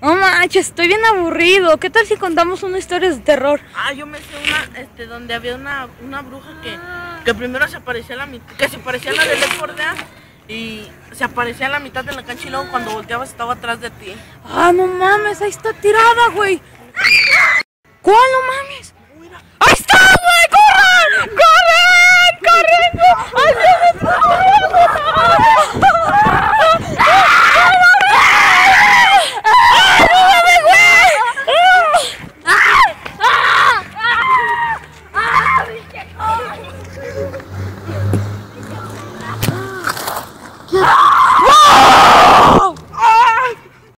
No manches, estoy bien aburrido. ¿Qué tal si contamos una historia de terror? Ah, yo me sé una, este, donde había una, una bruja que, que primero se aparecía a la mitad, que se parecía a la de Left 4 y se aparecía a la mitad de la cancha y luego cuando volteabas estaba atrás de ti. Ah, no mames, ahí está tirada, güey. ¿Cuál no mames?